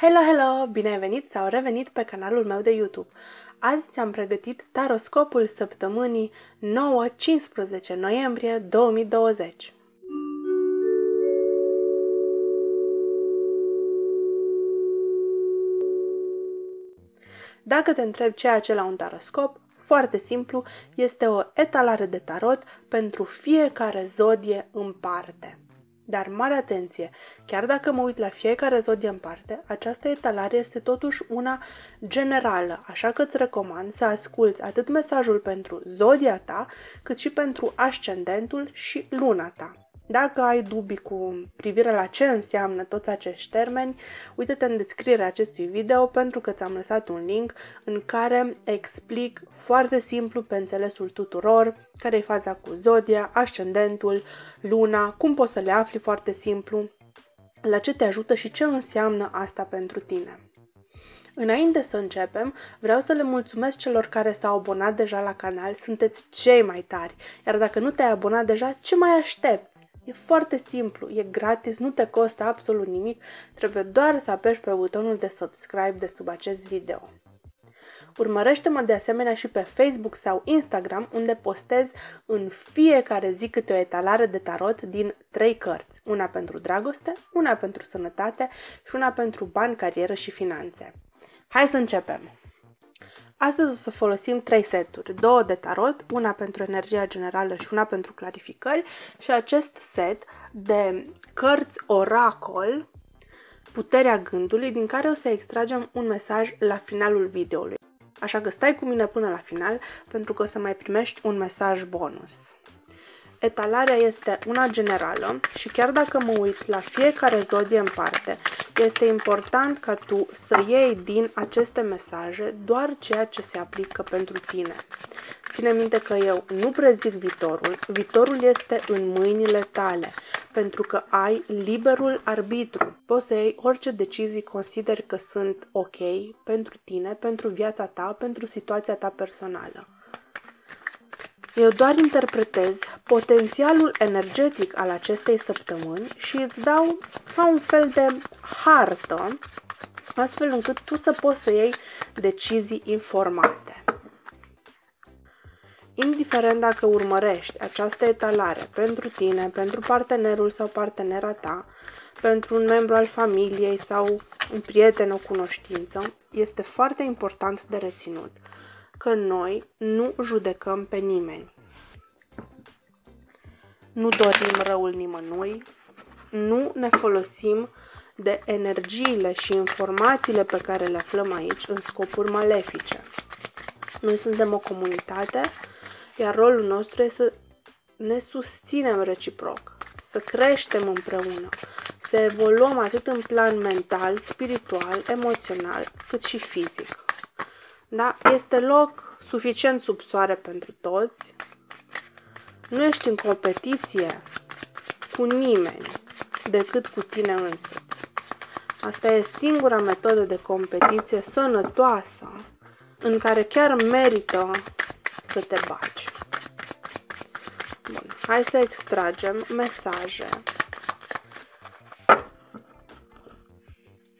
Hello, hello! Bine ai venit sau revenit pe canalul meu de YouTube. Azi ți-am pregătit taroscopul săptămânii 9-15 noiembrie 2020. Dacă te întreb ce e acela un taroscop, foarte simplu, este o etalare de tarot pentru fiecare zodie în parte. Dar mare atenție, chiar dacă mă uit la fiecare zodie în parte, această etalare este totuși una generală, așa că îți recomand să asculți atât mesajul pentru zodia ta, cât și pentru ascendentul și luna ta. Dacă ai dubii cu privire la ce înseamnă toți acești termeni, uite-te în descrierea acestui video pentru că ți-am lăsat un link în care explic foarte simplu pe înțelesul tuturor care e faza cu zodia, ascendentul, luna, cum poți să le afli foarte simplu, la ce te ajută și ce înseamnă asta pentru tine. Înainte să începem, vreau să le mulțumesc celor care s-au abonat deja la canal, sunteți cei mai tari, iar dacă nu te-ai abonat deja, ce mai aștepți? E foarte simplu, e gratis, nu te costă absolut nimic, trebuie doar să apeși pe butonul de subscribe de sub acest video. Urmărește-mă de asemenea și pe Facebook sau Instagram, unde postez în fiecare zi câte o etalare de tarot din trei cărți. Una pentru dragoste, una pentru sănătate și una pentru bani, carieră și finanțe. Hai să începem! Astăzi o să folosim trei seturi, două de tarot, una pentru energia generală și una pentru clarificări și acest set de cărți oracol, puterea gândului, din care o să extragem un mesaj la finalul videoului. Așa că stai cu mine până la final pentru că o să mai primești un mesaj bonus. Etalarea este una generală și chiar dacă mă uit la fiecare zodie în parte, este important ca tu să iei din aceste mesaje doar ceea ce se aplică pentru tine. Ține minte că eu nu prezic viitorul, viitorul este în mâinile tale, pentru că ai liberul arbitru. Poți să iei orice decizii consideri că sunt ok pentru tine, pentru viața ta, pentru situația ta personală. Eu doar interpretez potențialul energetic al acestei săptămâni și îți dau ca un fel de hartă, astfel încât tu să poți să iei decizii informate. Indiferent dacă urmărești această etalare pentru tine, pentru partenerul sau partenera ta, pentru un membru al familiei sau un prieten, o cunoștință, este foarte important de reținut – că noi nu judecăm pe nimeni. Nu dorim răul nimănui, nu ne folosim de energiile și informațiile pe care le aflăm aici în scopuri malefice. Noi suntem o comunitate, iar rolul nostru este să ne susținem reciproc, să creștem împreună, să evoluăm atât în plan mental, spiritual, emoțional, cât și fizic. Da? Este loc suficient sub soare pentru toți. Nu ești în competiție cu nimeni decât cu tine însuți. Asta e singura metodă de competiție sănătoasă în care chiar merită să te bagi. Bun, hai să extragem mesaje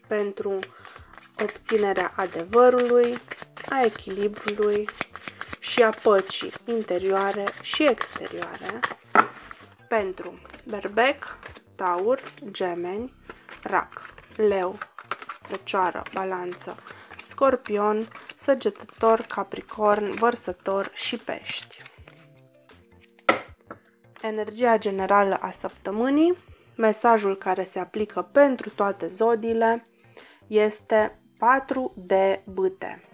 pentru obținerea adevărului, a echilibrului și a păcii interioare și exterioare pentru berbec, taur, gemeni, rac, leu, fecioară, balanță, scorpion, săgetător, capricorn, vărsător și pești. Energia generală a săptămânii, mesajul care se aplică pentru toate zodiile, este 4 de bâte.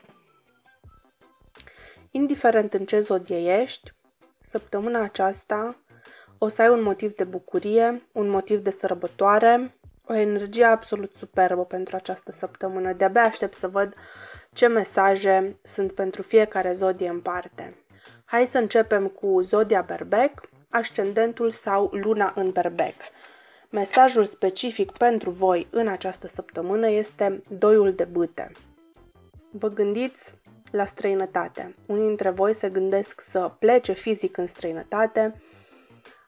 Indiferent în ce zodie ești, săptămâna aceasta o să ai un motiv de bucurie, un motiv de sărbătoare, o energie absolut superbă pentru această săptămână. De-abia aștept să văd ce mesaje sunt pentru fiecare zodie în parte. Hai să începem cu zodia berbec, ascendentul sau luna în berbec. Mesajul specific pentru voi în această săptămână este doiul de bâte. Vă gândiți la străinătate. Unii dintre voi se gândesc să plece fizic în străinătate,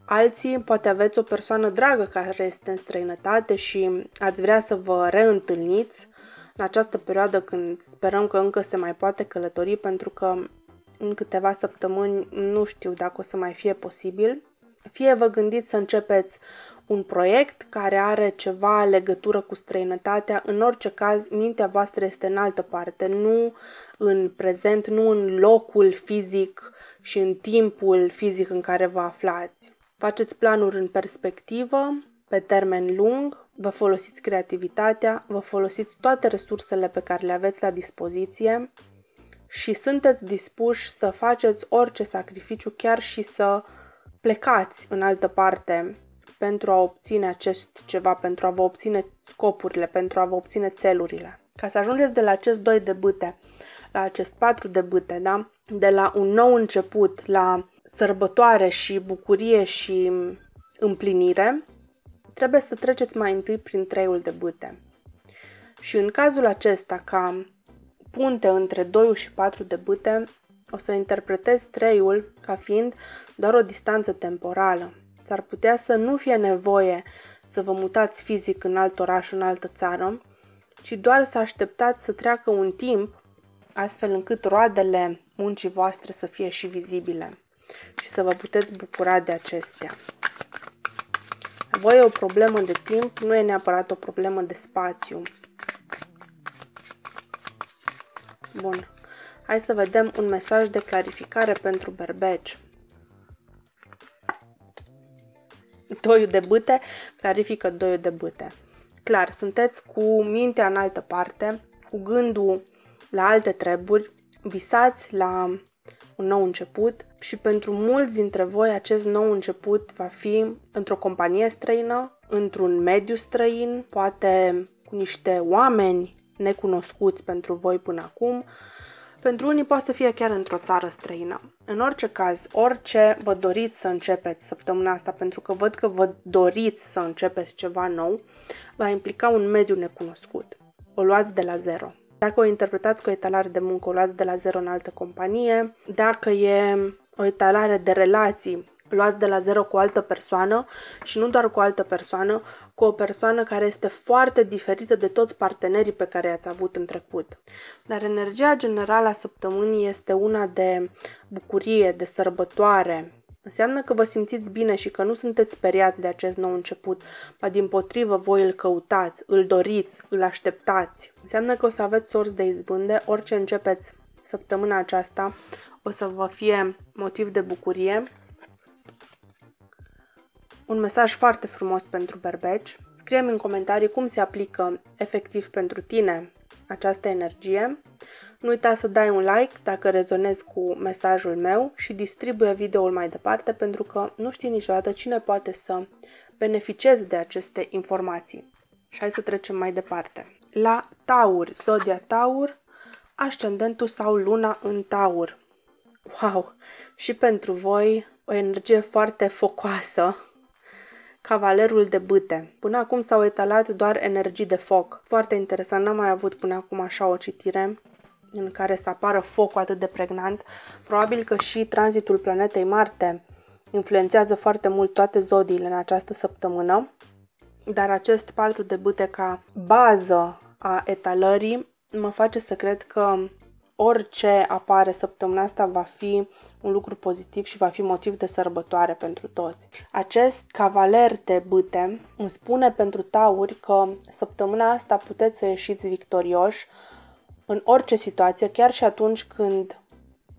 alții poate aveți o persoană dragă care este în străinătate și ați vrea să vă reîntâlniți în această perioadă când sperăm că încă se mai poate călători, pentru că în câteva săptămâni nu știu dacă o să mai fie posibil. Fie vă gândiți să începeți un proiect care are ceva legătură cu străinătatea, în orice caz, mintea voastră este în altă parte, nu în prezent, nu în locul fizic și în timpul fizic în care vă aflați. Faceți planuri în perspectivă, pe termen lung, vă folosiți creativitatea, vă folosiți toate resursele pe care le aveți la dispoziție și sunteți dispuși să faceți orice sacrificiu, chiar și să plecați în altă parte pentru a obține acest ceva, pentru a vă obține scopurile, pentru a vă obține țelurile. Ca să ajungeți de la acest 2 de bâte la acest 4 de bâte, da? de la un nou început la sărbătoare și bucurie și împlinire, trebuie să treceți mai întâi prin treiul de bâte. Și în cazul acesta, ca punte între 2 și 4 de bâte, o să interpretez treiul ca fiind doar o distanță temporală. S-ar putea să nu fie nevoie să vă mutați fizic în alt oraș, în altă țară, ci doar să așteptați să treacă un timp, astfel încât roadele muncii voastre să fie și vizibile și să vă puteți bucura de acestea. Voi e o problemă de timp, nu e neapărat o problemă de spațiu. Bun. Hai să vedem un mesaj de clarificare pentru berbeci. Doiul de bâte clarifică doiul de bâte. Clar, sunteți cu mintea în altă parte, cu gândul la alte treburi, visați la un nou început și pentru mulți dintre voi acest nou început va fi într-o companie străină, într-un mediu străin, poate cu niște oameni necunoscuți pentru voi până acum, pentru unii poate să fie chiar într-o țară străină. În orice caz, orice vă doriți să începeți săptămâna asta, pentru că văd că vă doriți să începeți ceva nou, va implica un mediu necunoscut. O luați de la zero. Dacă o interpretați cu o etalare de muncă, o luați de la zero în altă companie. Dacă e o etalare de relații, luați de la zero cu o altă persoană și nu doar cu o altă persoană, cu o persoană care este foarte diferită de toți partenerii pe care i-ați avut în trecut. Dar energia generală a săptămânii este una de bucurie, de sărbătoare, Înseamnă că vă simțiți bine și că nu sunteți speriați de acest nou început, ba din potrivă voi îl căutați, îl doriți, îl așteptați. Înseamnă că o să aveți sorți de izbânde, orice începeți săptămâna aceasta o să vă fie motiv de bucurie. Un mesaj foarte frumos pentru berbeci. Scrie-mi în comentarii cum se aplică efectiv pentru tine această energie. Nu uita să dai un like dacă rezonezi cu mesajul meu și distribuie videoul mai departe pentru că nu știi niciodată cine poate să beneficieze de aceste informații. Și hai să trecem mai departe. La Taur, zodia Taur, ascendentul sau luna în Taur. Wow! Și pentru voi o energie foarte focoasă, Cavalerul de bâte. Până acum s-au etalat doar energii de foc. Foarte interesant, n-am mai avut până acum așa o citire în care să apară focul atât de pregnant. Probabil că și tranzitul planetei Marte influențează foarte mult toate zodiile în această săptămână, dar acest patru de bâte ca bază a etalării mă face să cred că orice apare săptămâna asta va fi un lucru pozitiv și va fi motiv de sărbătoare pentru toți. Acest cavaler de bâte îmi spune pentru tauri că săptămâna asta puteți să ieșiți victorioși în orice situație, chiar și atunci când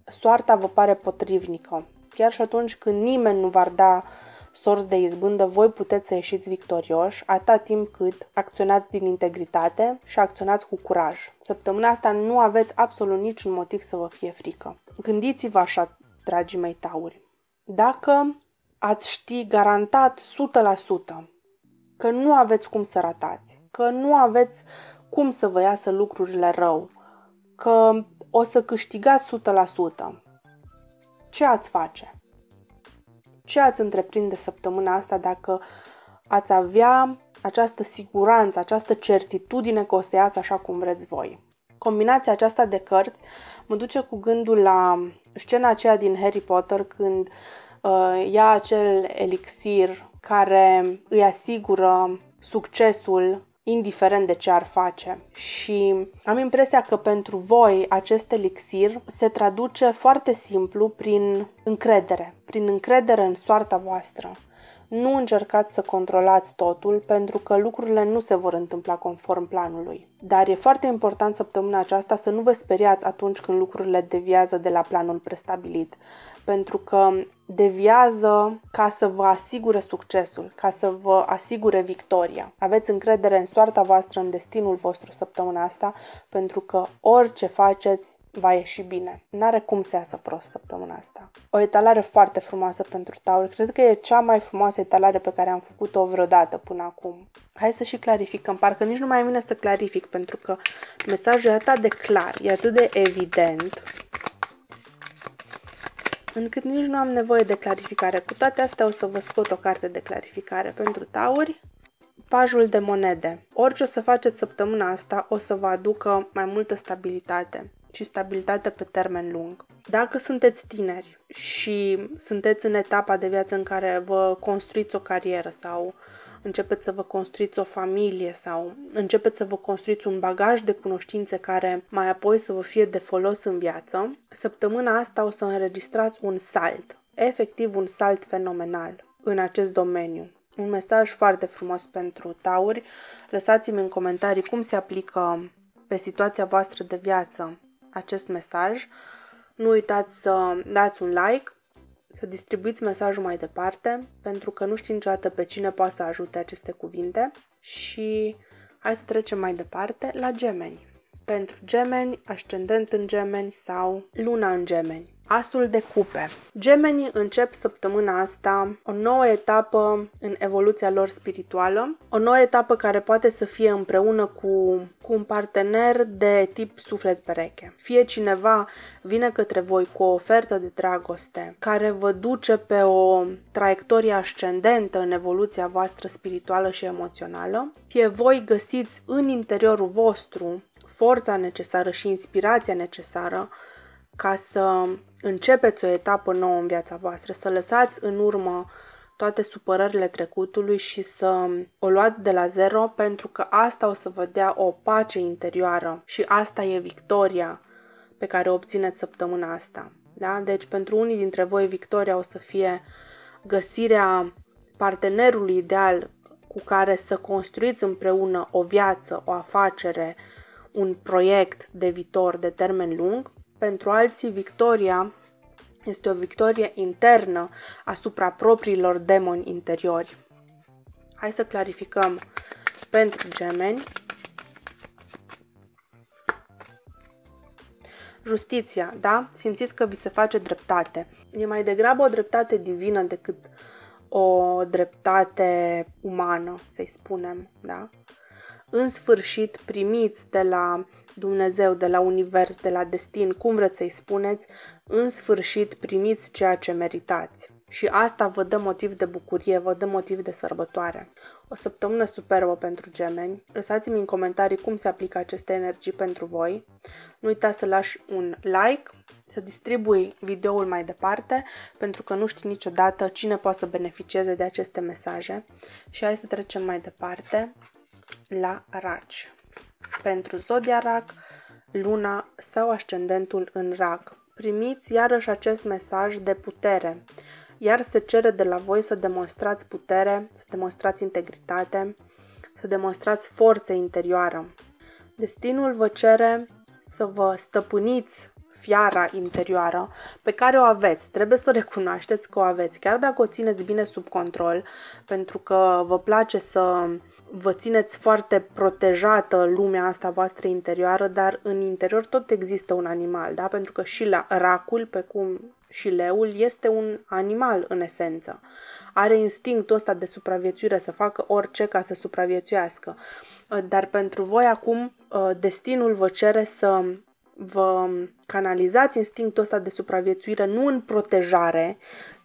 soarta vă pare potrivnică, chiar și atunci când nimeni nu va da sorți de izbândă, voi puteți să ieșiți victorioși atâta timp cât acționați din integritate și acționați cu curaj. Săptămâna asta nu aveți absolut niciun motiv să vă fie frică. Gândiți-vă așa, dragii mei tauri. Dacă ați ști garantat 100% că nu aveți cum să ratați, că nu aveți cum să vă iasă lucrurile rău, că o să câștigați 100%. Ce ați face? Ce ați întreprinde săptămâna asta dacă ați avea această siguranță, această certitudine că o să iasă așa cum vreți voi? Combinația aceasta de cărți mă duce cu gândul la scena aceea din Harry Potter când uh, ia acel elixir care îi asigură succesul indiferent de ce ar face. Și am impresia că pentru voi acest elixir se traduce foarte simplu prin încredere, prin încredere în soarta voastră. Nu încercați să controlați totul pentru că lucrurile nu se vor întâmpla conform planului. Dar e foarte important săptămâna aceasta să nu vă speriați atunci când lucrurile deviază de la planul prestabilit pentru că deviază ca să vă asigure succesul, ca să vă asigure victoria. Aveți încredere în soarta voastră, în destinul vostru săptămâna asta, pentru că orice faceți va ieși bine. N-are cum să iasă prost săptămâna asta. O etalare foarte frumoasă pentru taur. Cred că e cea mai frumoasă etalare pe care am făcut-o vreodată până acum. Hai să și clarificăm. Parcă nici nu mai vine să clarific, pentru că mesajul e atât de clar, e atât de evident încât nici nu am nevoie de clarificare. Cu toate astea o să vă scot o carte de clarificare pentru tauri. Pajul de monede. Orice o să faceți săptămâna asta o să vă aducă mai multă stabilitate și stabilitate pe termen lung. Dacă sunteți tineri și sunteți în etapa de viață în care vă construiți o carieră sau începeți să vă construiți o familie sau începeți să vă construiți un bagaj de cunoștințe care mai apoi să vă fie de folos în viață, săptămâna asta o să înregistrați un salt, efectiv un salt fenomenal în acest domeniu. Un mesaj foarte frumos pentru tauri. Lăsați-mi în comentarii cum se aplică pe situația voastră de viață acest mesaj. Nu uitați să dați un like, să distribuiți mesajul mai departe, pentru că nu știu niciodată pe cine poate să ajute aceste cuvinte și hai să trecem mai departe la gemeni. Pentru gemeni, ascendent în gemeni sau luna în gemeni. Asul de cupe. Gemenii încep săptămâna asta o nouă etapă în evoluția lor spirituală, o nouă etapă care poate să fie împreună cu, cu un partener de tip suflet pereche. Fie cineva vine către voi cu o ofertă de dragoste care vă duce pe o traiectorie ascendentă în evoluția voastră spirituală și emoțională, fie voi găsiți în interiorul vostru forța necesară și inspirația necesară ca să începeți o etapă nouă în viața voastră, să lăsați în urmă toate supărările trecutului și să o luați de la zero pentru că asta o să vă dea o pace interioară și asta e victoria pe care o obțineți săptămâna asta. Da? Deci pentru unii dintre voi victoria o să fie găsirea partenerului ideal cu care să construiți împreună o viață, o afacere, un proiect de viitor de termen lung pentru alții, victoria este o victorie internă asupra propriilor demoni interiori. Hai să clarificăm pentru gemeni. Justiția, da? Simțiți că vi se face dreptate. E mai degrabă o dreptate divină decât o dreptate umană, să-i spunem, da? În sfârșit, primiți de la Dumnezeu, de la univers, de la destin, cum vreți să-i spuneți, în sfârșit primiți ceea ce meritați. Și asta vă dă motiv de bucurie, vă dă motiv de sărbătoare. O săptămână superbă pentru gemeni. Lăsați-mi în comentarii cum se aplică aceste energii pentru voi. Nu uita să lași un like, să distribui videoul mai departe, pentru că nu știi niciodată cine poate să beneficieze de aceste mesaje. Și hai să trecem mai departe la raci pentru zodia rac, luna sau ascendentul în rac. Primiți iarăși acest mesaj de putere, iar se cere de la voi să demonstrați putere, să demonstrați integritate, să demonstrați forță interioară. Destinul vă cere să vă stăpâniți fiara interioară pe care o aveți. Trebuie să recunoașteți că o aveți, chiar dacă o țineți bine sub control, pentru că vă place să vă țineți foarte protejată lumea asta voastră interioară, dar în interior tot există un animal, da? Pentru că și la racul, pe cum și leul, este un animal în esență. Are instinctul ăsta de supraviețuire, să facă orice ca să supraviețuiască. Dar pentru voi acum ă, destinul vă cere să vă canalizați instinctul ăsta de supraviețuire nu în protejare,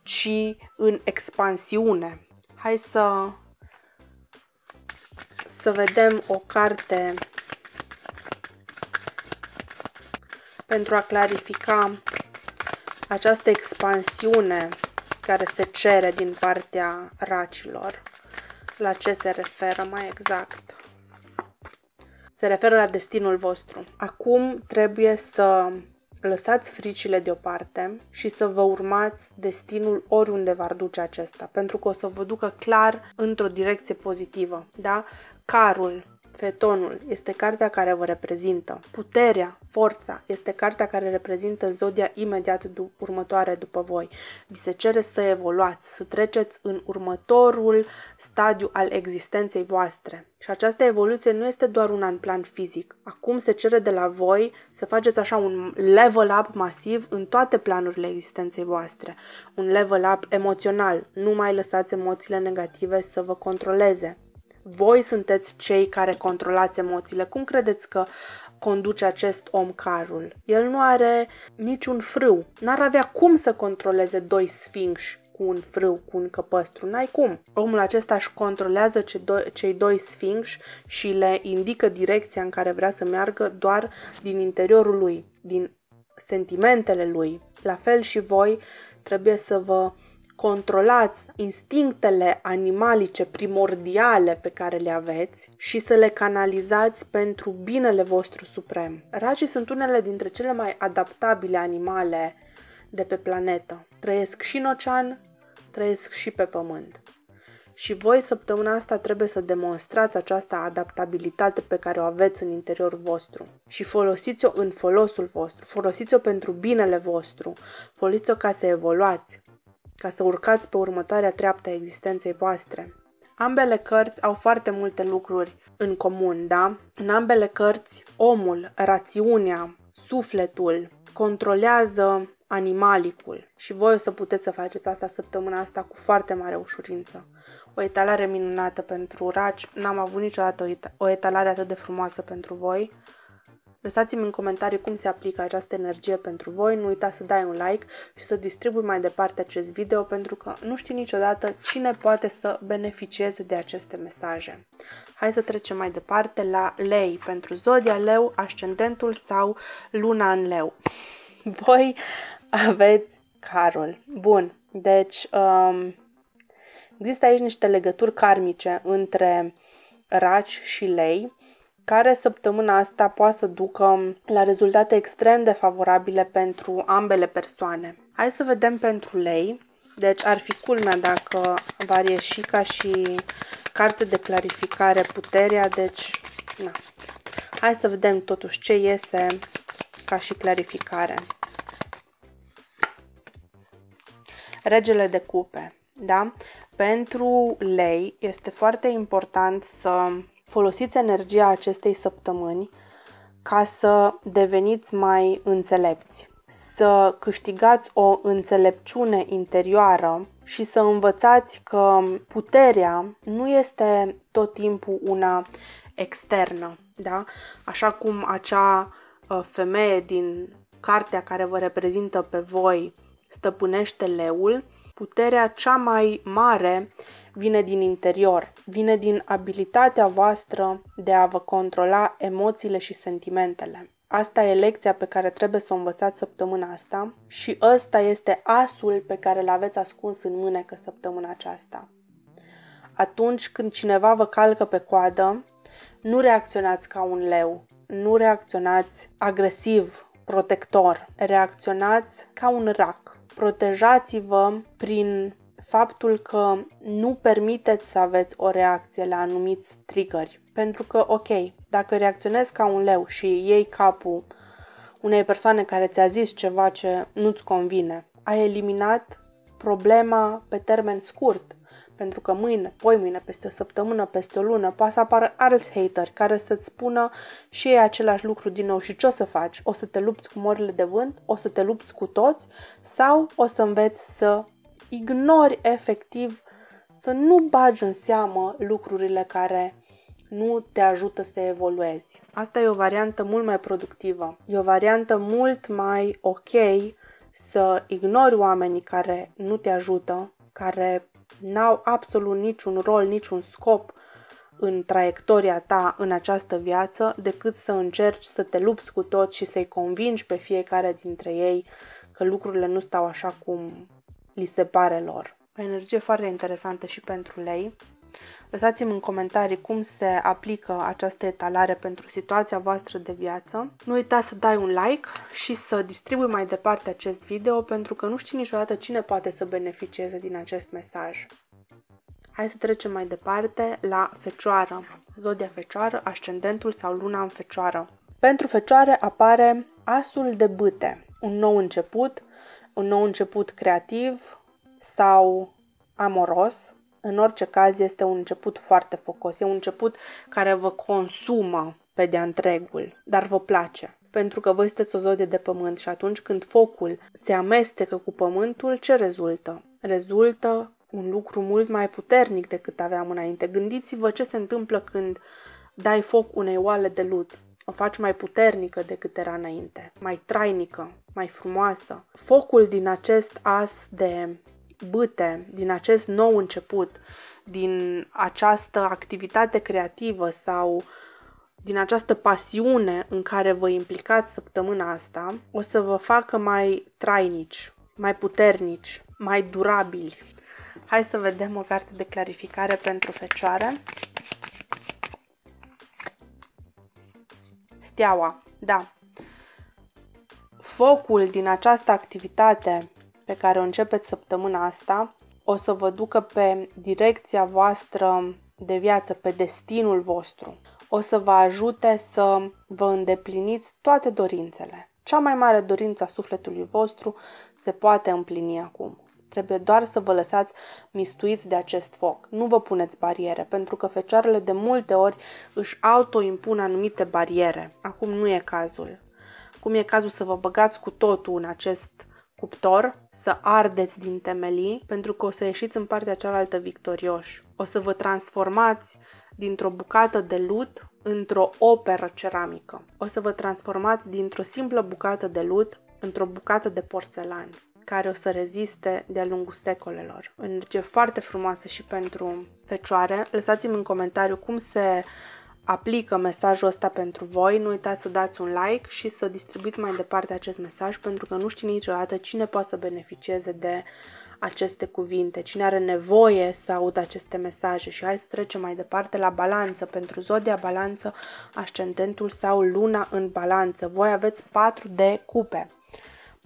ci în expansiune. Hai să să vedem o carte pentru a clarifica această expansiune care se cere din partea racilor. La ce se referă mai exact? Se referă la destinul vostru. Acum trebuie să lăsați fricile deoparte și să vă urmați destinul oriunde v-ar duce acesta, pentru că o să vă ducă clar într-o direcție pozitivă, da? Carul, Fetonul este cartea care vă reprezintă. Puterea, forța, este cartea care reprezintă zodia imediat du- următoare după voi. Vi se cere să evoluați, să treceți în următorul stadiu al existenței voastre. Și această evoluție nu este doar una în plan fizic. Acum se cere de la voi să faceți așa un level up masiv în toate planurile existenței voastre. Un level up emoțional. Nu mai lăsați emoțiile negative să vă controleze voi sunteți cei care controlați emoțiile. Cum credeți că conduce acest om carul? El nu are niciun frâu. N-ar avea cum să controleze doi sfinși cu un frâu, cu un căpăstru. N-ai cum. Omul acesta își controlează ce do- cei doi sfinși și le indică direcția în care vrea să meargă doar din interiorul lui, din sentimentele lui. La fel și voi trebuie să vă controlați instinctele animalice primordiale pe care le aveți și să le canalizați pentru binele vostru suprem. Racii sunt unele dintre cele mai adaptabile animale de pe planetă. Trăiesc și în ocean, trăiesc și pe pământ. Și voi săptămâna asta trebuie să demonstrați această adaptabilitate pe care o aveți în interiorul vostru și folosiți-o în folosul vostru, folosiți-o pentru binele vostru, folosiți-o ca să evoluați, ca să urcați pe următoarea treaptă a existenței voastre. Ambele cărți au foarte multe lucruri în comun, da? În ambele cărți, omul, rațiunea, sufletul controlează animalicul și voi o să puteți să faceți asta săptămâna asta cu foarte mare ușurință. O etalare minunată pentru raci, n-am avut niciodată o etalare atât de frumoasă pentru voi. Lăsați-mi în comentarii cum se aplică această energie pentru voi, nu uita să dai un like și să distribui mai departe acest video pentru că nu știi niciodată cine poate să beneficieze de aceste mesaje. Hai să trecem mai departe la lei pentru zodia leu, ascendentul sau luna în leu. Voi aveți carul. Bun, deci um, există aici niște legături karmice între raci și lei care săptămâna asta poate să ducă la rezultate extrem de favorabile pentru ambele persoane. Hai să vedem pentru lei. Deci ar fi culmea dacă va ieși ca și carte de clarificare puterea, deci na. Hai să vedem totuși ce iese ca și clarificare. Regele de cupe, da? Pentru lei este foarte important să folosiți energia acestei săptămâni ca să deveniți mai înțelepți, să câștigați o înțelepciune interioară și să învățați că puterea nu este tot timpul una externă, da? Așa cum acea uh, femeie din cartea care vă reprezintă pe voi stăpânește leul, puterea cea mai mare vine din interior, vine din abilitatea voastră de a vă controla emoțiile și sentimentele. Asta e lecția pe care trebuie să o învățați săptămâna asta și ăsta este asul pe care îl aveți ascuns în mânecă săptămâna aceasta. Atunci când cineva vă calcă pe coadă, nu reacționați ca un leu, nu reacționați agresiv, protector, reacționați ca un rac. Protejați-vă prin faptul că nu permiteți să aveți o reacție la anumiți triggeri. Pentru că, ok, dacă reacționezi ca un leu și iei capul unei persoane care ți-a zis ceva ce nu-ți convine, ai eliminat problema pe termen scurt. Pentru că mâine, poi mâine, peste o săptămână, peste o lună, poate să apară alți hateri care să-ți spună și ei același lucru din nou și ce o să faci? O să te lupți cu morile de vânt? O să te lupți cu toți? Sau o să înveți să ignori efectiv, să nu bagi în seamă lucrurile care nu te ajută să evoluezi. Asta e o variantă mult mai productivă. E o variantă mult mai ok să ignori oamenii care nu te ajută, care n-au absolut niciun rol, niciun scop în traiectoria ta în această viață, decât să încerci să te lupți cu tot și să-i convingi pe fiecare dintre ei că lucrurile nu stau așa cum li se pare lor. O energie foarte interesantă și pentru lei. Lăsați-mi în comentarii cum se aplică această etalare pentru situația voastră de viață. Nu uita să dai un like și să distribui mai departe acest video pentru că nu știi niciodată cine poate să beneficieze din acest mesaj. Hai să trecem mai departe la fecioară. Zodia fecioară, ascendentul sau luna în fecioară. Pentru fecioare apare asul de bâte, un nou început, un nou început creativ sau amoros. În orice caz este un început foarte focos, e un început care vă consumă pe de întregul, dar vă place. Pentru că voi sunteți o zodie de pământ și atunci când focul se amestecă cu pământul, ce rezultă? Rezultă un lucru mult mai puternic decât aveam înainte. Gândiți-vă ce se întâmplă când dai foc unei oale de lut. O faci mai puternică decât era înainte, mai trainică, mai frumoasă. Focul din acest as de bâte, din acest nou început, din această activitate creativă sau din această pasiune în care vă implicați săptămâna asta, o să vă facă mai trainici, mai puternici, mai durabili. Hai să vedem o carte de clarificare pentru fecioare. Steaua, da. Focul din această activitate pe care o începeți săptămâna asta o să vă ducă pe direcția voastră de viață, pe destinul vostru. O să vă ajute să vă îndepliniți toate dorințele. Cea mai mare dorință a sufletului vostru se poate împlini acum. Trebuie doar să vă lăsați mistuiți de acest foc. Nu vă puneți bariere, pentru că fecioarele de multe ori își autoimpun anumite bariere. Acum nu e cazul. Cum e cazul să vă băgați cu totul în acest cuptor, să ardeți din temelii, pentru că o să ieșiți în partea cealaltă victorioși. O să vă transformați dintr-o bucată de lut într-o operă ceramică. O să vă transformați dintr-o simplă bucată de lut într-o bucată de porțelan care o să reziste de-a lungul secolelor. O energie foarte frumoasă și pentru fecioare. Lăsați-mi în comentariu cum se aplică mesajul ăsta pentru voi. Nu uitați să dați un like și să distribuiți mai departe acest mesaj pentru că nu știi niciodată cine poate să beneficieze de aceste cuvinte, cine are nevoie să audă aceste mesaje și hai să trecem mai departe la balanță. Pentru zodia balanță, ascendentul sau luna în balanță. Voi aveți 4 de cupe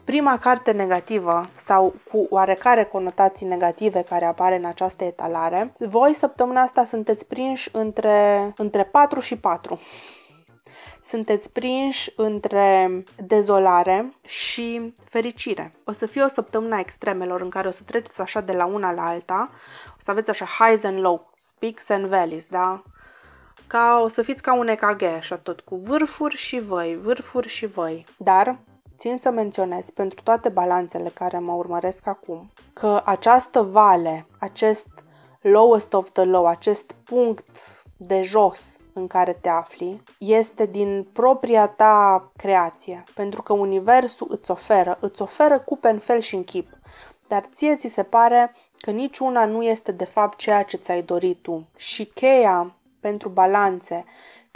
prima carte negativă sau cu oarecare conotații negative care apare în această etalare, voi săptămâna asta sunteți prinși între, între 4 și 4 sunteți prinși între dezolare și fericire. O să fie o săptămână a extremelor în care o să treceți așa de la una la alta, o să aveți așa highs and lows, peaks and valleys, da? Ca o să fiți ca un EKG, așa tot cu vârfuri și voi, vârfuri și voi. Dar Țin să menționez pentru toate balanțele care mă urmăresc acum că această vale, acest lowest of the low, acest punct de jos în care te afli, este din propria ta creație, pentru că universul îți oferă, îți oferă cupe în fel și în chip, dar ție ți se pare că niciuna nu este de fapt ceea ce ți-ai dorit tu. Și cheia pentru balanțe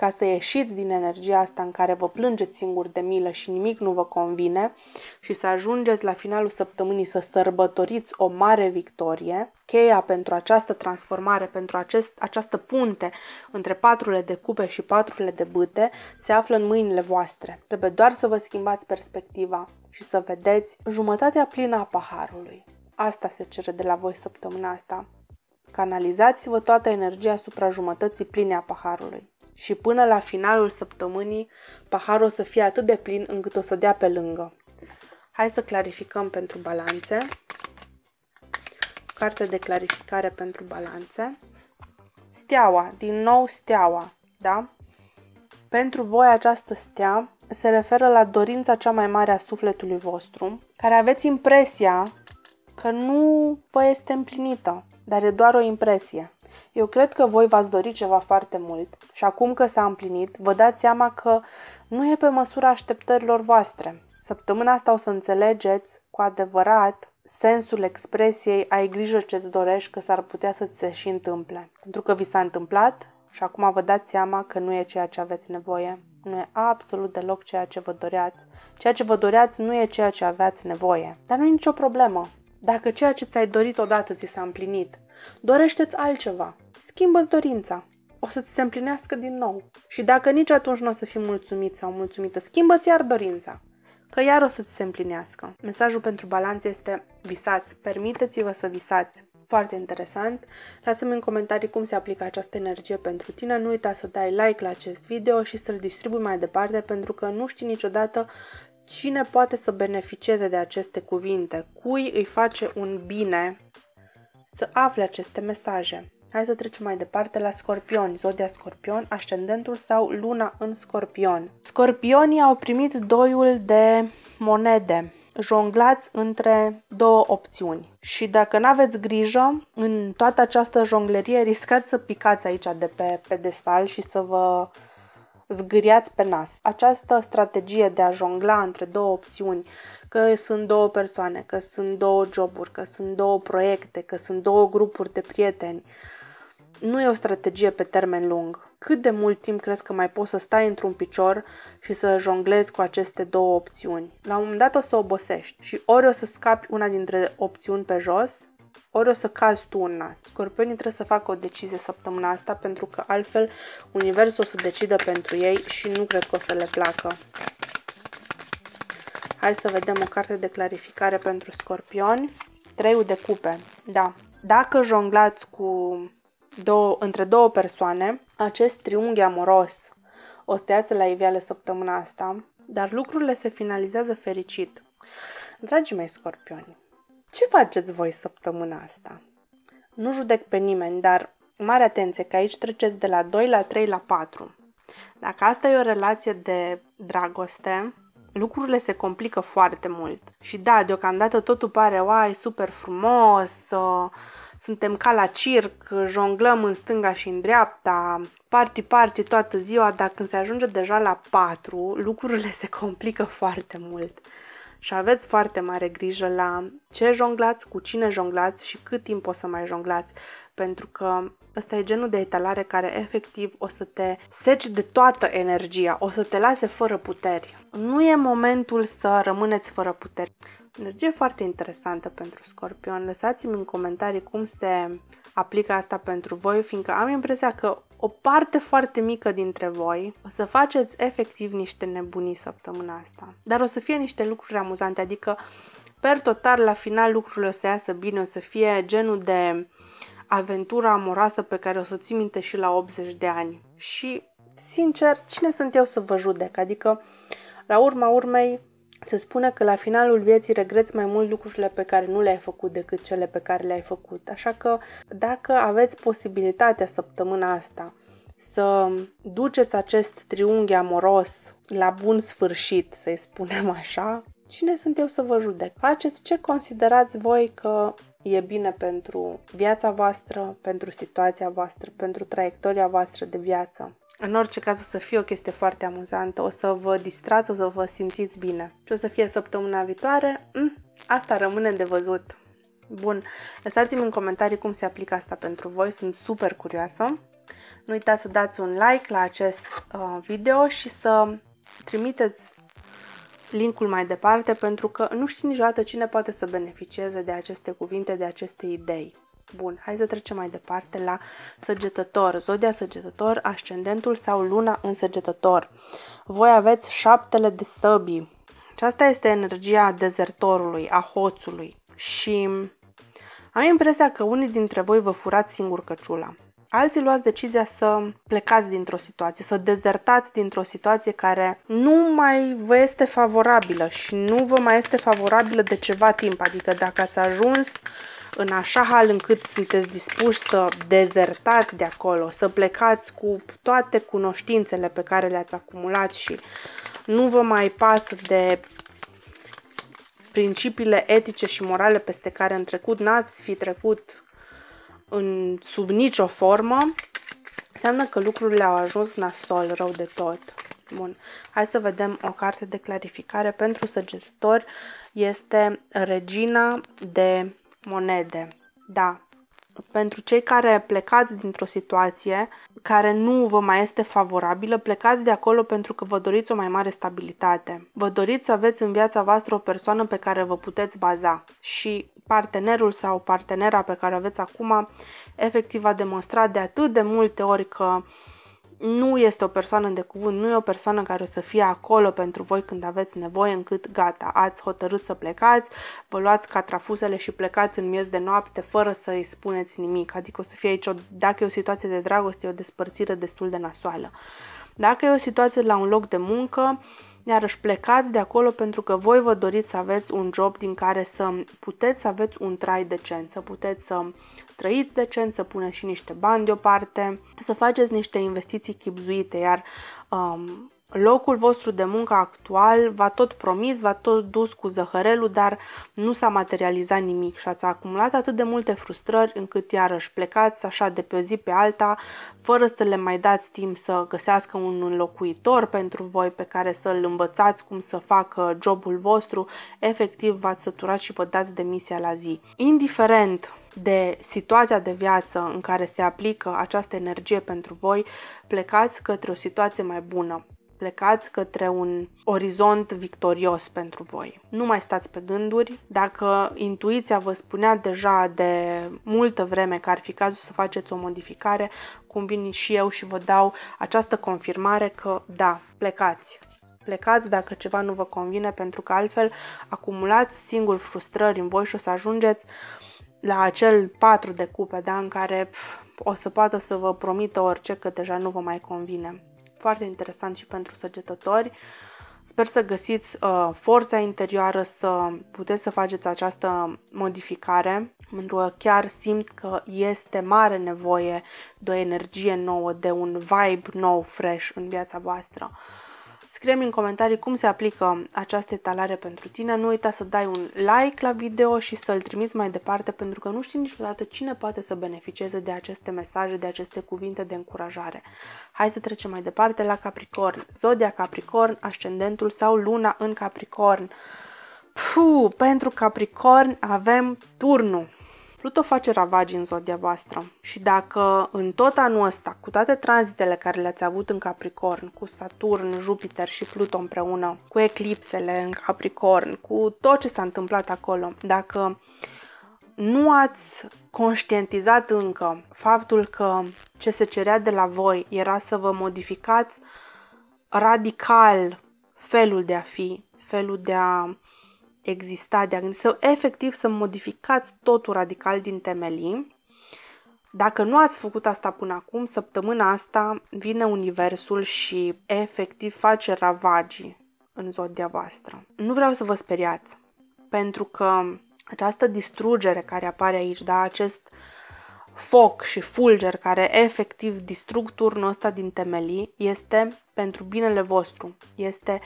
ca să ieșiți din energia asta în care vă plângeți singur de milă și nimic nu vă convine și să ajungeți la finalul săptămânii să sărbătoriți o mare victorie, cheia pentru această transformare, pentru acest, această punte între patrurile de cupe și patrurile de bâte, se află în mâinile voastre. Trebuie doar să vă schimbați perspectiva și să vedeți jumătatea plină a paharului. Asta se cere de la voi săptămâna asta. Canalizați-vă toată energia asupra jumătății pline a paharului și până la finalul săptămânii paharul o să fie atât de plin încât o să dea pe lângă. Hai să clarificăm pentru balanțe. Carte de clarificare pentru balanțe. Steaua, din nou steaua, da? Pentru voi această stea se referă la dorința cea mai mare a sufletului vostru, care aveți impresia că nu vă este împlinită, dar e doar o impresie. Eu cred că voi v-ați dori ceva foarte mult și acum că s-a împlinit, vă dați seama că nu e pe măsura așteptărilor voastre. Săptămâna asta o să înțelegeți cu adevărat sensul expresiei ai grijă ce-ți dorești că s-ar putea să ți se și întâmple. Pentru că vi s-a întâmplat și acum vă dați seama că nu e ceea ce aveți nevoie. Nu e absolut deloc ceea ce vă doreați. Ceea ce vă doreați nu e ceea ce aveați nevoie. Dar nu e nicio problemă. Dacă ceea ce ți-ai dorit odată ți s-a împlinit, Dorește-ți altceva. Schimbă-ți dorința. O să-ți se împlinească din nou. Și dacă nici atunci nu o să fii mulțumit sau mulțumită, schimbă-ți iar dorința. Că iar o să-ți se împlinească. Mesajul pentru balanță este visați. Permiteți-vă să visați. Foarte interesant. Lasă-mi în comentarii cum se aplică această energie pentru tine. Nu uita să dai like la acest video și să-l distribui mai departe pentru că nu știi niciodată cine poate să beneficieze de aceste cuvinte, cui îi face un bine să afle aceste mesaje. Hai să trecem mai departe la scorpioni, zodia scorpion, ascendentul sau luna în scorpion. Scorpionii au primit doiul de monede, jonglați între două opțiuni. Și dacă nu aveți grijă, în toată această jonglerie riscați să picați aici de pe pedestal și să vă zgâriați pe nas. Această strategie de a jongla între două opțiuni, că sunt două persoane, că sunt două joburi, că sunt două proiecte, că sunt două grupuri de prieteni, nu e o strategie pe termen lung. Cât de mult timp crezi că mai poți să stai într-un picior și să jonglezi cu aceste două opțiuni? La un moment dat o să obosești și ori o să scapi una dintre opțiuni pe jos, ori o să cazi tu în nas. Scorpionii trebuie să facă o decizie săptămâna asta pentru că altfel universul o să decidă pentru ei și nu cred că o să le placă. Hai să vedem o carte de clarificare pentru scorpioni. Treiul de cupe. Da. Dacă jonglați cu două, între două persoane, acest triunghi amoros o să iasă la iveală săptămâna asta, dar lucrurile se finalizează fericit. Dragii mei scorpioni, ce faceți voi săptămâna asta? Nu judec pe nimeni, dar mare atenție că aici treceți de la 2 la 3 la 4. Dacă asta e o relație de dragoste, lucrurile se complică foarte mult. Și da, deocamdată totul pare, uai, super frumos, uh, suntem ca la circ, jonglăm în stânga și în dreapta, party party toată ziua, dar când se ajunge deja la 4, lucrurile se complică foarte mult. Și aveți foarte mare grijă la ce jonglați, cu cine jonglați și cât timp o să mai jonglați, pentru că ăsta e genul de etalare care efectiv o să te seci de toată energia, o să te lase fără puteri. Nu e momentul să rămâneți fără puteri. Energie foarte interesantă pentru Scorpion. Lăsați-mi în comentarii cum se aplică asta pentru voi, fiindcă am impresia că o parte foarte mică dintre voi o să faceți efectiv niște nebunii săptămâna asta. Dar o să fie niște lucruri amuzante, adică per total la final lucrurile o să iasă bine, o să fie genul de aventură amoroasă pe care o să ții minte și la 80 de ani. Și, sincer, cine sunt eu să vă judec? Adică, la urma urmei, se spune că la finalul vieții regreți mai mult lucrurile pe care nu le-ai făcut decât cele pe care le-ai făcut. Așa că dacă aveți posibilitatea săptămâna asta să duceți acest triunghi amoros la bun sfârșit, să-i spunem așa, cine sunt eu să vă judec? Faceți ce considerați voi că e bine pentru viața voastră, pentru situația voastră, pentru traiectoria voastră de viață. În orice caz o să fie o chestie foarte amuzantă, o să vă distrați, o să vă simțiți bine. Și o să fie săptămâna viitoare, mm, asta rămâne de văzut. Bun, lăsați-mi în comentarii cum se aplică asta pentru voi, sunt super curioasă. Nu uitați să dați un like la acest uh, video și să trimiteți linkul mai departe pentru că nu știi niciodată cine poate să beneficieze de aceste cuvinte, de aceste idei. Bun, hai să trecem mai departe la săgetător. Zodia săgetător, ascendentul sau luna în săgetător. Voi aveți șaptele de săbii. Aceasta este energia dezertorului, a hoțului. Și am impresia că unii dintre voi vă furați singur căciula. Alții luați decizia să plecați dintr-o situație, să dezertați dintr-o situație care nu mai vă este favorabilă și nu vă mai este favorabilă de ceva timp. Adică dacă ați ajuns în așa hal încât sunteți dispuși să dezertați de acolo, să plecați cu toate cunoștințele pe care le-ați acumulat și nu vă mai pasă de principiile etice și morale peste care în trecut n-ați fi trecut în, sub nicio formă, înseamnă că lucrurile au ajuns nasol, rău de tot. Bun, hai să vedem o carte de clarificare pentru săgetători. Este Regina de monede. Da, pentru cei care plecați dintr-o situație care nu vă mai este favorabilă, plecați de acolo pentru că vă doriți o mai mare stabilitate. Vă doriți să aveți în viața voastră o persoană pe care vă puteți baza și partenerul sau partenera pe care o aveți acum efectiv a demonstrat de atât de multe ori că nu este o persoană de cuvânt, nu e o persoană care o să fie acolo pentru voi când aveți nevoie, încât gata, ați hotărât să plecați, vă luați catrafuzele și plecați în miez de noapte fără să îi spuneți nimic. Adică o să fie aici, o, dacă e o situație de dragoste, e o despărțire destul de nasoală. Dacă e o situație la un loc de muncă, iarăși plecați de acolo pentru că voi vă doriți să aveți un job din care să puteți să aveți un trai decent, să puteți să trăiți decent, să puneți și niște bani deoparte, să faceți niște investiții chipzuite, iar um, locul vostru de muncă actual va tot promis, va tot dus cu zăhărelul, dar nu s-a materializat nimic și ați acumulat atât de multe frustrări încât iarăși plecați așa de pe o zi pe alta, fără să le mai dați timp să găsească un înlocuitor pentru voi pe care să-l învățați cum să facă jobul vostru, efectiv v-ați săturat și vă dați demisia la zi. Indiferent de situația de viață în care se aplică această energie pentru voi, plecați către o situație mai bună plecați către un orizont victorios pentru voi. Nu mai stați pe gânduri. Dacă intuiția vă spunea deja de multă vreme că ar fi cazul să faceți o modificare, cum vin și eu și vă dau această confirmare că da, plecați. Plecați dacă ceva nu vă convine, pentru că altfel acumulați singur frustrări în voi și o să ajungeți la acel patru de cupe, da, în care pf, o să poată să vă promită orice că deja nu vă mai convine foarte interesant și pentru săgetători. Sper să găsiți uh, forța interioară să puteți să faceți această modificare, pentru că chiar simt că este mare nevoie de o energie nouă, de un vibe nou, fresh în viața voastră. Scrie-mi în comentarii cum se aplică această etalare pentru tine. Nu uita să dai un like la video și să-l trimiți mai departe pentru că nu știi niciodată cine poate să beneficieze de aceste mesaje, de aceste cuvinte de încurajare. Hai să trecem mai departe la Capricorn. Zodia Capricorn, ascendentul sau luna în Capricorn. Puh, pentru Capricorn avem turnul. Pluto face ravagi în zodia voastră. Și dacă în tot anul ăsta, cu toate tranzitele care le-ați avut în Capricorn, cu Saturn, Jupiter și Pluto împreună, cu eclipsele în Capricorn, cu tot ce s-a întâmplat acolo, dacă nu ați conștientizat încă faptul că ce se cerea de la voi era să vă modificați radical felul de a fi, felul de a exista, de a gândi, să efectiv să modificați totul radical din temelii. Dacă nu ați făcut asta până acum, săptămâna asta vine Universul și efectiv face ravagii în zodia voastră. Nu vreau să vă speriați, pentru că această distrugere care apare aici, da, acest foc și fulger care efectiv distrug turnul ăsta din temelii, este pentru binele vostru. Este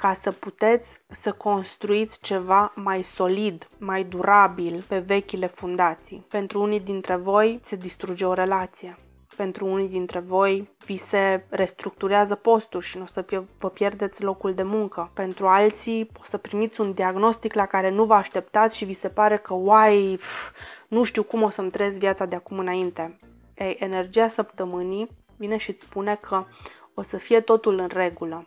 ca să puteți să construiți ceva mai solid, mai durabil pe vechile fundații. Pentru unii dintre voi se distruge o relație. Pentru unii dintre voi vi se restructurează postul și nu o să vă pierdeți locul de muncă. Pentru alții o să primiți un diagnostic la care nu vă așteptați și vi se pare că, uai, nu știu cum o să-mi trăiesc viața de acum înainte. Ei, energia săptămânii vine și îți spune că o să fie totul în regulă.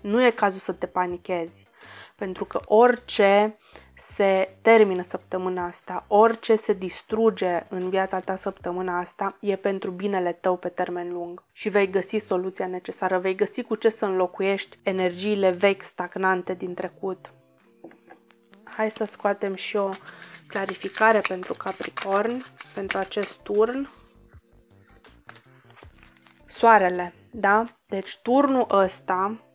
Nu e cazul să te panichezi, pentru că orice se termină săptămâna asta, orice se distruge în viața ta săptămâna asta, e pentru binele tău pe termen lung și vei găsi soluția necesară, vei găsi cu ce să înlocuiești energiile vechi stagnante din trecut. Hai să scoatem și o clarificare pentru Capricorn, pentru acest turn. Soarele, da? Deci turnul ăsta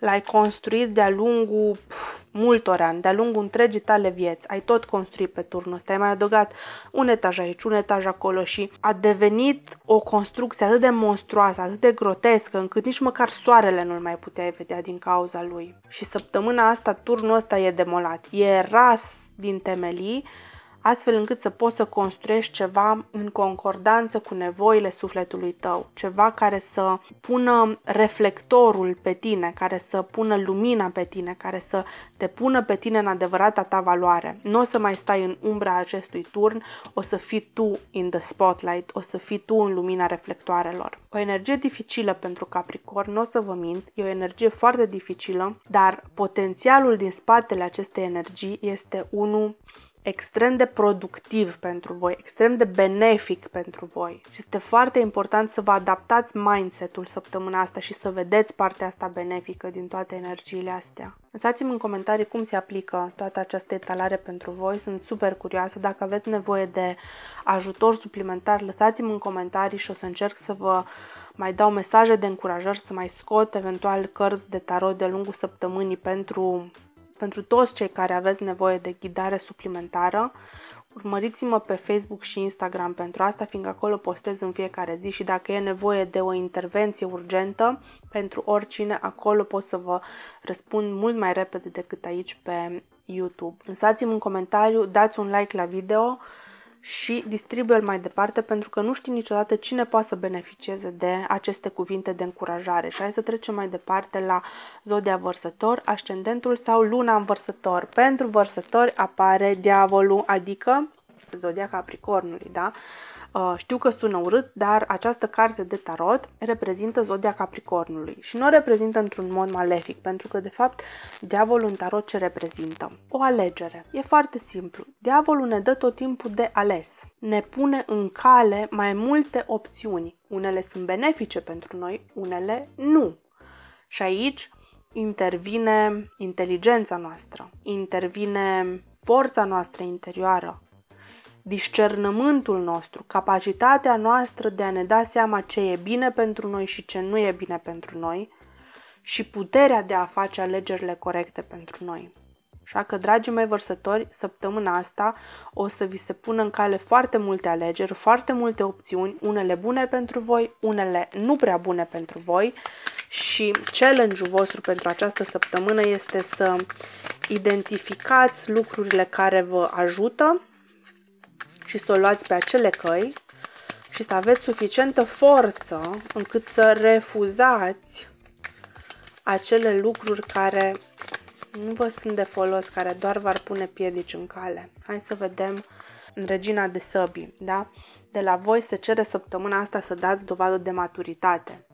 l-ai construit de-a lungul pf, multor ani, de-a lungul întregii tale vieți. Ai tot construit pe turnul ăsta, ai mai adăugat un etaj aici, un etaj acolo și a devenit o construcție atât de monstruoasă, atât de grotescă, încât nici măcar soarele nu-l mai puteai vedea din cauza lui. Și săptămâna asta turnul ăsta e demolat, e ras din temelii, astfel încât să poți să construiești ceva în concordanță cu nevoile sufletului tău, ceva care să pună reflectorul pe tine, care să pună lumina pe tine, care să te pună pe tine în adevărata ta valoare. Nu o să mai stai în umbra acestui turn, o să fii tu in the spotlight, o să fii tu în lumina reflectoarelor. O energie dificilă pentru Capricorn, nu o să vă mint, e o energie foarte dificilă, dar potențialul din spatele acestei energii este unul extrem de productiv pentru voi, extrem de benefic pentru voi. Și este foarte important să vă adaptați mindset-ul săptămâna asta și să vedeți partea asta benefică din toate energiile astea. Lăsați-mi în comentarii cum se aplică toată această etalare pentru voi. Sunt super curioasă. Dacă aveți nevoie de ajutor suplimentar, lăsați-mi în comentarii și o să încerc să vă mai dau mesaje de încurajări, să mai scot eventual cărți de tarot de lungul săptămânii pentru pentru toți cei care aveți nevoie de ghidare suplimentară. Urmăriți-mă pe Facebook și Instagram pentru asta, fiindcă acolo postez în fiecare zi și dacă e nevoie de o intervenție urgentă pentru oricine, acolo pot să vă răspund mult mai repede decât aici pe YouTube. Lăsați-mi un comentariu, dați un like la video și distribuie-l mai departe pentru că nu știi niciodată cine poate să beneficieze de aceste cuvinte de încurajare. Și hai să trecem mai departe la zodia vărsător, ascendentul sau luna învărsător. Pentru vărsători apare diavolul, adică zodia Capricornului, da? Uh, știu că sună urât, dar această carte de tarot reprezintă zodia Capricornului și nu o reprezintă într-un mod malefic, pentru că, de fapt, diavolul în tarot ce reprezintă? O alegere. E foarte simplu. Diavolul ne dă tot timpul de ales. Ne pune în cale mai multe opțiuni. Unele sunt benefice pentru noi, unele nu. Și aici intervine inteligența noastră, intervine forța noastră interioară, discernământul nostru, capacitatea noastră de a ne da seama ce e bine pentru noi și ce nu e bine pentru noi și puterea de a face alegerile corecte pentru noi. Așa că, dragii mei vărsători, săptămâna asta o să vi se pună în cale foarte multe alegeri, foarte multe opțiuni, unele bune pentru voi, unele nu prea bune pentru voi și challenge-ul vostru pentru această săptămână este să identificați lucrurile care vă ajută și să o luați pe acele căi și să aveți suficientă forță încât să refuzați acele lucruri care nu vă sunt de folos, care doar v-ar pune piedici în cale. Hai să vedem în regina de săbii, da? De la voi se cere săptămâna asta să dați dovadă de maturitate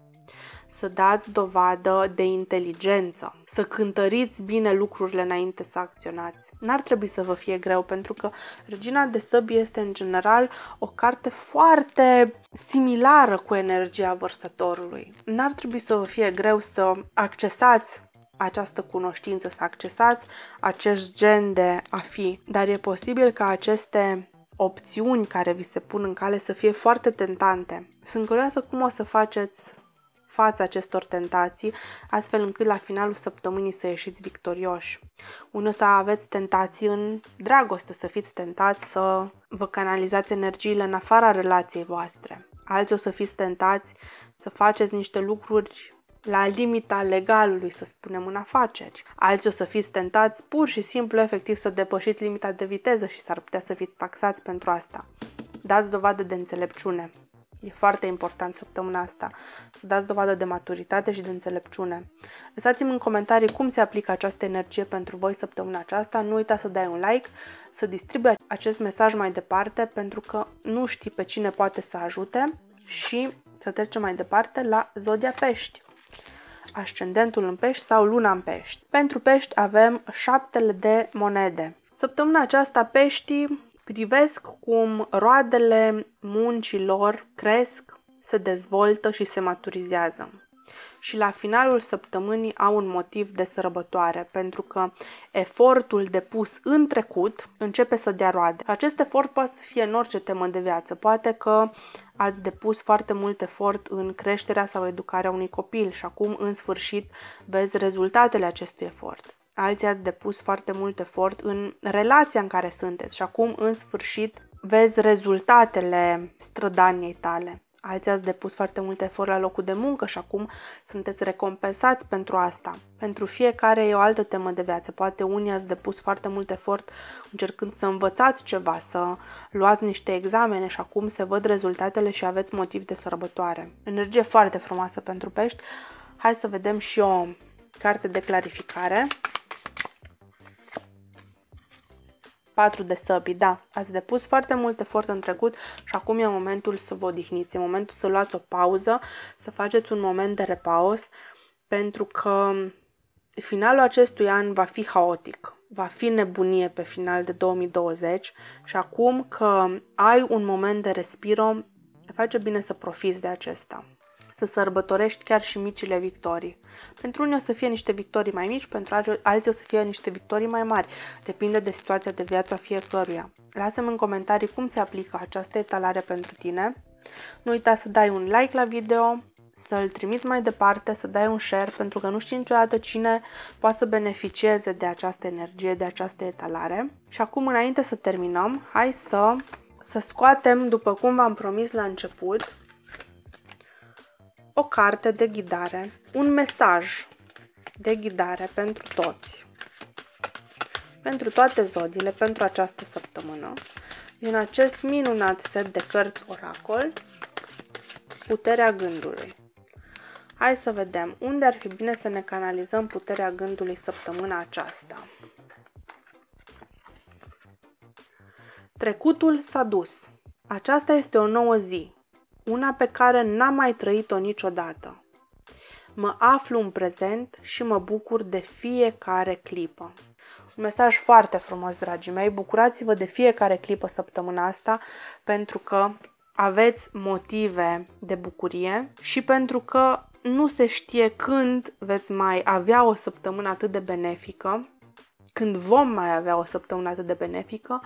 să dați dovadă de inteligență, să cântăriți bine lucrurile înainte să acționați. N-ar trebui să vă fie greu, pentru că Regina de Săbi este în general o carte foarte similară cu energia vărsătorului. N-ar trebui să vă fie greu să accesați această cunoștință, să accesați acest gen de a fi, dar e posibil ca aceste opțiuni care vi se pun în cale să fie foarte tentante. Sunt curioasă cum o să faceți față acestor tentații, astfel încât la finalul săptămânii să ieșiți victorioși. Unul să aveți tentații în dragoste, să fiți tentați să vă canalizați energiile în afara relației voastre. Alții o să fiți tentați să faceți niște lucruri la limita legalului, să spunem, în afaceri. Alții o să fiți tentați pur și simplu, efectiv, să depășiți limita de viteză și s-ar putea să fiți taxați pentru asta. Dați dovadă de înțelepciune. E foarte important săptămâna asta să dați dovadă de maturitate și de înțelepciune. Lăsați-mi în comentarii cum se aplică această energie pentru voi săptămâna aceasta. Nu uita să dai un like, să distribui acest mesaj mai departe pentru că nu știi pe cine poate să ajute și să trecem mai departe la Zodia Pești ascendentul în pești sau luna în pești. Pentru pești avem șaptele de monede. Săptămâna aceasta peștii Privesc cum roadele muncilor cresc, se dezvoltă și se maturizează. Și la finalul săptămânii au un motiv de sărbătoare, pentru că efortul depus în trecut începe să dea roade. Acest efort poate să fie în orice temă de viață. Poate că ați depus foarte mult efort în creșterea sau educarea unui copil și acum, în sfârșit, vezi rezultatele acestui efort alții ați depus foarte mult efort în relația în care sunteți și acum, în sfârșit, vezi rezultatele strădaniei tale. alții ați depus foarte mult efort la locul de muncă și acum sunteți recompensați pentru asta. Pentru fiecare e o altă temă de viață. Poate unii ați depus foarte mult efort încercând să învățați ceva, să luați niște examene și acum se văd rezultatele și aveți motiv de sărbătoare. Energie foarte frumoasă pentru pești. Hai să vedem și o carte de clarificare. 4 de săbi, da, ați depus foarte mult efort în trecut și acum e momentul să vă odihniți, e momentul să luați o pauză, să faceți un moment de repaus, pentru că finalul acestui an va fi haotic, va fi nebunie pe final de 2020 și acum că ai un moment de respiro, face bine să profiți de acesta să sărbătorești chiar și micile victorii. Pentru unii o să fie niște victorii mai mici, pentru alții o să fie niște victorii mai mari. Depinde de situația de viață a fiecăruia. Lasă-mi în comentarii cum se aplică această etalare pentru tine. Nu uita să dai un like la video, să-l trimiți mai departe, să dai un share, pentru că nu știi niciodată cine poate să beneficieze de această energie, de această etalare. Și acum, înainte să terminăm, hai să, să scoatem, după cum v-am promis la început, o carte de ghidare, un mesaj de ghidare pentru toți, pentru toate zodiile, pentru această săptămână, din acest minunat set de cărți oracol, Puterea gândului. Hai să vedem unde ar fi bine să ne canalizăm puterea gândului săptămâna aceasta. Trecutul s-a dus. Aceasta este o nouă zi, una pe care n-am mai trăit-o niciodată. Mă aflu în prezent și mă bucur de fiecare clipă. Un mesaj foarte frumos, dragii mei. Bucurați-vă de fiecare clipă săptămâna asta pentru că aveți motive de bucurie și pentru că nu se știe când veți mai avea o săptămână atât de benefică, când vom mai avea o săptămână atât de benefică,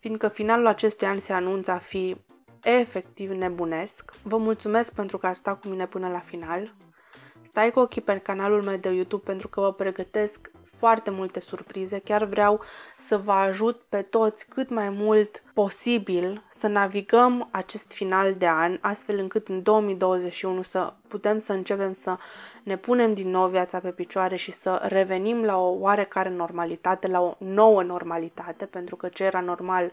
fiindcă finalul acestui an se anunță a fi efectiv nebunesc. Vă mulțumesc pentru că ați stat cu mine până la final. Stai cu ochii pe canalul meu de YouTube pentru că vă pregătesc foarte multe surprize. Chiar vreau să vă ajut pe toți cât mai mult posibil să navigăm acest final de an, astfel încât în 2021 să putem să începem să ne punem din nou viața pe picioare și să revenim la o oarecare normalitate, la o nouă normalitate, pentru că ce era normal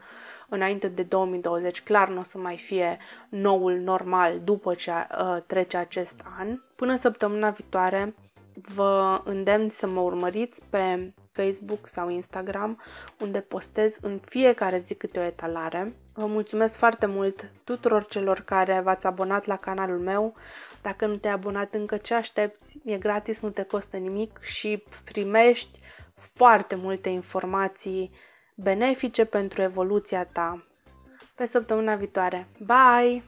înainte de 2020 clar nu o să mai fie noul normal după ce uh, trece acest an. Până săptămâna viitoare vă îndemn să mă urmăriți pe Facebook sau Instagram, unde postez în fiecare zi câte o etalare. Vă mulțumesc foarte mult tuturor celor care v-ați abonat la canalul meu. Dacă nu te-ai abonat încă, ce aștepți? E gratis, nu te costă nimic și primești foarte multe informații benefice pentru evoluția ta. Pe săptămâna viitoare. Bye!